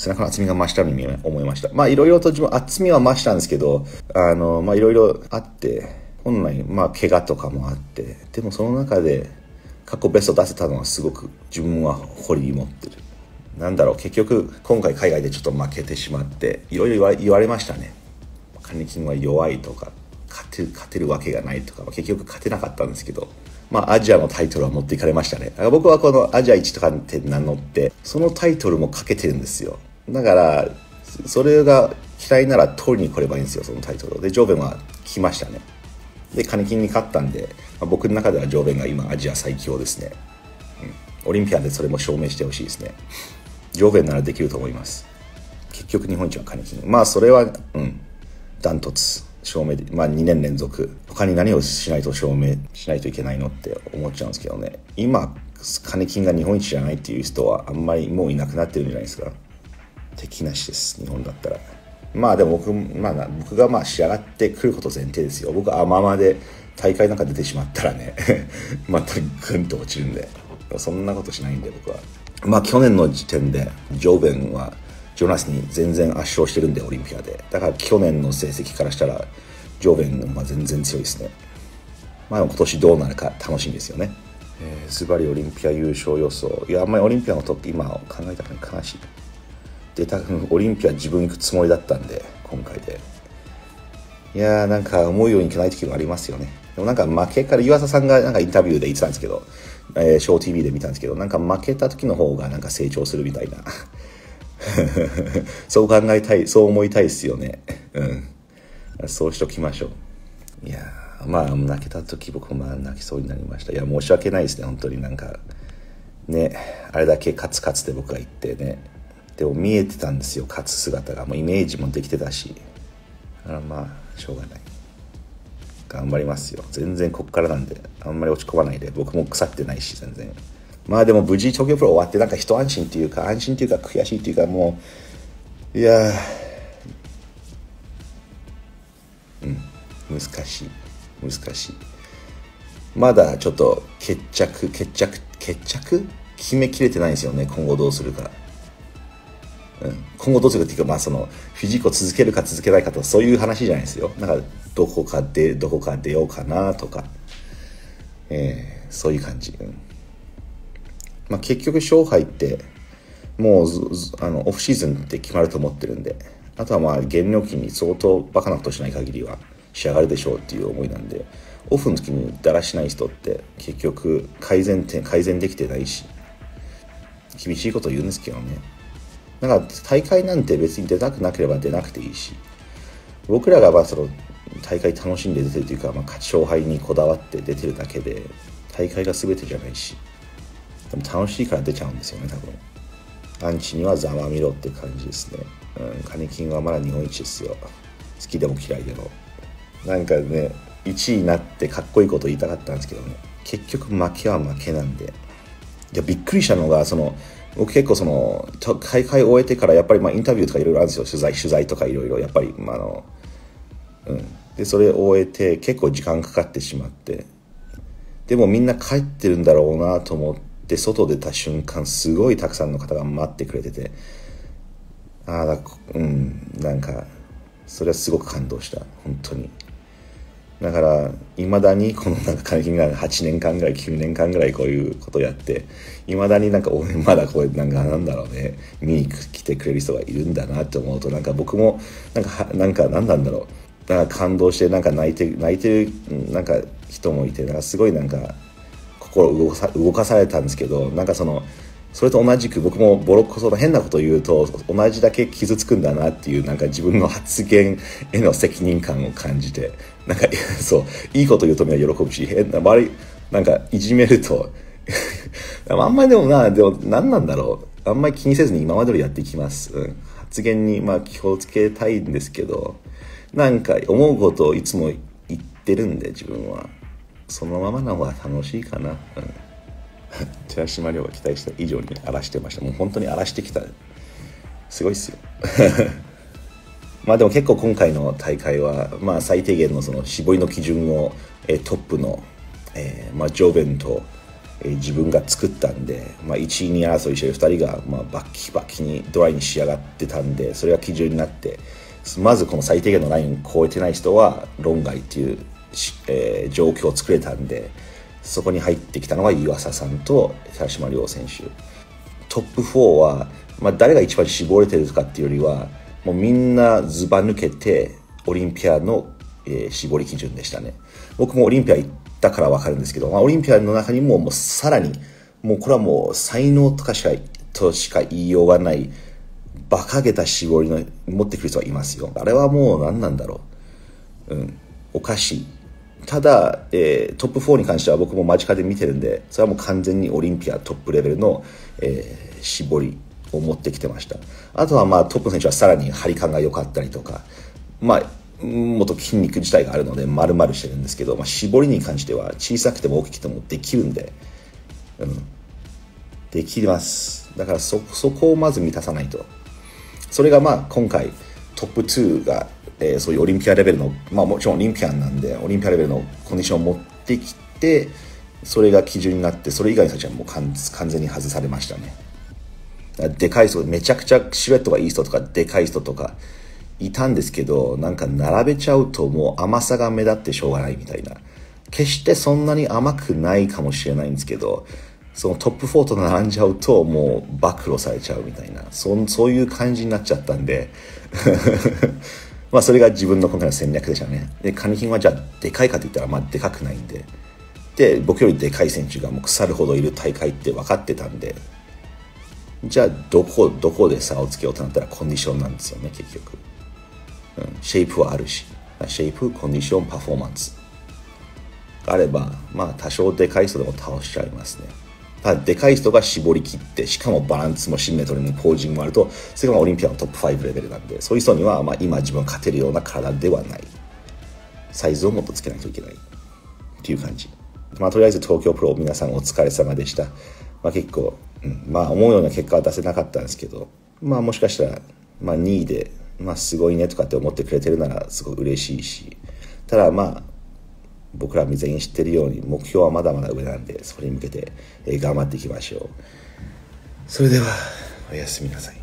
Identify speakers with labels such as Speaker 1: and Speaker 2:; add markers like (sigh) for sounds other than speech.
Speaker 1: 背中の厚みが増したように思いました。まあいろいろと自分厚みは増したんですけど、あの、まあいろいろあって、本来、まあ怪我とかもあって、でもその中で過去ベスト出せたのはすごく自分は誇りに持ってる。なんだろう、結局今回海外でちょっと負けてしまって、いろいろ言われましたね。金金は弱いとか、勝てる勝てるわけがないとか、結局勝てなかったんですけど、まあ、アジアのタイトルは持っていかれましたね。僕はこのアジア1とかって名乗って、そのタイトルもかけてるんですよ。だから、それが嫌いなら取りに来ればいいんですよ、そのタイトル。で、ジョーベンは来ましたね。で、カニキンに勝ったんで、まあ、僕の中ではジョーベンが今アジア最強ですね。うん。オリンピアンでそれも証明してほしいですね。ジョーベンならできると思います。結局日本一はカニキン。まあ、それは、うん、ダントツ。証明で、まあ2年連続、他に何をしないと証明しないといけないのって思っちゃうんですけどね。今、金金が日本一じゃないっていう人はあんまりもういなくなってるんじゃないですか。敵なしです、日本だったら。まあでも僕、まあ僕がまあ仕上がってくること前提ですよ。僕は甘々で大会なんか出てしまったらね、(laughs) またグンと落ちるんで。そんなことしないんで僕は。まあ去年の時点で、ジョーベンはジョナスに全然圧勝してるんで、オリンピアで。だから去年の成績からしたら、ジョーベンは全然強いですね。まあ今年どうなるか楽しみですよね。えー、ズバリオリンピア優勝予想。いや、あんまりオリンピアのトップ今考えたら悲しい。で、多分オリンピア自分行くつもりだったんで、今回で。いやーなんか思うようにいかない時もありますよね。でもなんか負けから岩佐さんがなんかインタビューで言ってたんですけど、えー、ショー TV で見たんですけど、なんか負けた時の方がなんか成長するみたいな。(laughs) そう考えたい、そう思いたいですよね。うん。そうしときましょう。いやまあ、泣けた時僕もまあ泣きそうになりました。いや、申し訳ないですね、本当になんか。ね、あれだけカツカツで僕が言ってね。でも見えてたんですよ、勝つ姿が。もうイメージもできてたし。だからまあ、しょうがない。頑張りますよ。全然こっからなんで、あんまり落ち込まないで。僕も腐ってないし、全然。まあでも無事東京プロ終わってなんか一安心っていうか安心っていうか悔しいっていうかもういやうん難しい難しいまだちょっと決着決着決着？決めきれてないんですよね今後どうするか、うん、今後どうするかっていうかまあそのフィジークを続けるか続けないかとかそういう話じゃないですよ。なんかどこかでどこか出ようかなとか。えー、そういう感じ、うん。まあ、結局勝敗ってもうあのオフシーズンって決まると思ってるんで。あとはまあ減量期に相当バカなことしない限りは仕上がるでしょうっていう思いなんで。オフの時にだらしない人って結局改善点改善できてないし。厳しいこと言うんですけどね。だか大会なんて別に出たくなければ出なくていいし僕らがまあその大会楽しんで出てるというか、まあ、勝ち勝敗にこだわって出てるだけで大会が全てじゃないしでも楽しいから出ちゃうんですよね多分。アンチにはざまみろって感じですね。うんカネキンはまだ日本一ですよ。好きでも嫌いでも。なんかね1位になってかっこいいこと言いたかったんですけどね。結局負けは負けなんで。いやびっくりしたのがその僕結構その大会終えてからやっぱりまあインタビューとかいろいろあるんですよ。取材取材とかいろいろ。やっぱり、まあ、あのうん。でそれを終えて結構時間かかってしまって。でもみんな帰ってるんだろうなと思って外出た瞬間すごいたくさんの方が待ってくれてて。ああうん。なんかそれはすごく感動した。本当に。だからいまだにこのなんか会見が8年間ぐらい9年間ぐらいこういうことやっていまだになんか俺まだこうなんかなんだろうね見に来てくれる人がいるんだなって思うとなんか僕もなんかなんか何なんだろうなんか感動してなんか泣いて泣いてるなんか人もいてなんかすごいなんか心動か動かされたんですけどなんかそのそれと同じく僕もボロッコその変なこと言うと同じだけ傷つくんだなっていうなんか自分の発言への責任感を感じてなんか (laughs) そういいこと言うとみんな喜ぶし変な悪いなんかいじめると (laughs) あんまりでもなでも何なんだろうあんまり気にせずに今まで通りやっていきます、うん、発言にまあ気をつけたいんですけどなんか思うことをいつも言ってるんで自分は。そのままの方が楽しいかな。うん。(laughs) 寺島亮が期待した以上に荒らしてました。もう本当に荒らしてきた。すごいっすよ。(laughs) まあでも結構今回の大会は、まあ最低限のその絞りの基準を、えトップの、えー、まあジョーベンと、えー、自分が作ったんで、まあ、1位に争いしてる2人が、まあ、バッキバキにドライに仕上がってたんでそれが基準になってまずこの最低限のラインを超えてない人は論外っていう、えー、状況を作れたんでそこに入ってきたのが湯浅さんと寺島亮選手。トップ4は、まあ、誰が一番絞れてるかっていうよりはもうみんなずば抜けてオリンピアの、えー、絞り基準でしたね。僕もオリンピア行ったから分かるんですけど、まあ、オリンピアの中にももうさらにもうこれはもう才能とかしかとしか言いようがない馬鹿げた絞りの持ってくる人はいますよ。あれはもう何なんだろう。うん。おかしい。ただ、えー、トップ4に関しては僕も間近で見てるんでそれはもう完全にオリンピアトップレベルの、えー、絞りを持ってきてました。あとはまあトップの選手はさらに張り感が良かったりとかまあもっと筋肉自体があるので丸々してるんですけど、まあ、絞りに関しては小さくても大きくてもできるんで、うん、できます。だからそそこをまず満たさないと。それがまあ今回トップ2がえー、そういうオリンピアレベルの、まあもちろんオリンピアンなんで、オリンピアレベルのコンディションを持ってきて、それが基準になって、それ以外の人たちはもう完全に外されましたね。でかい人、めちゃくちゃシルエットがいい人とか、でかい人とか、いたんですけど、なんか並べちゃうともう甘さが目立ってしょうがないみたいな。決してそんなに甘くないかもしれないんですけど、そのトップ4と並んじゃうともう暴露されちゃうみたいな、そそういう感じになっちゃったんでまあそれが自分の今回の戦略でしたね。で、カニキンはじゃあでかいかといったらまあでかくないんで。で、僕よりでかい選手がもう腐るほどいる大会って分かってたんで、じゃあどこ、どこで差をつけようとなったらコンディションなんですよね、結局。うん、シェイプはあるし、シェイプ、コンディション、パフォーマンスあれば、まあ多少でかい人でも倒しちゃいますね。でかい人が絞り切って、しかもバランスもシンメトリーもポージングもあると、それがオリンピアのトップ5レベルなんで、そういう人には、まあ、今自分勝てるような体ではない。サイズをもっとつけないといけない。っていう感じ。まあ、とりあえず東京プロ皆さんお疲れ様でした。まあ、結構、うん、まあ、思うような結果は出せなかったんですけど、まあ、もしかしたら、まあ、2位で、まあ、すごいねとかって思ってくれてるなら、すごい嬉しいし、ただ、まあ、僕ら全員知ってるように目標はまだまだ上なんでそれに向けて頑張っていきましょう。それではおやすみなさい。